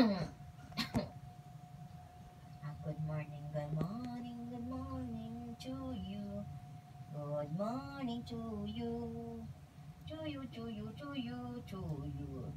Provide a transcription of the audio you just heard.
Ah, good morning, good morning, good morning to you. Good morning to you. To you, to you, to you, to you,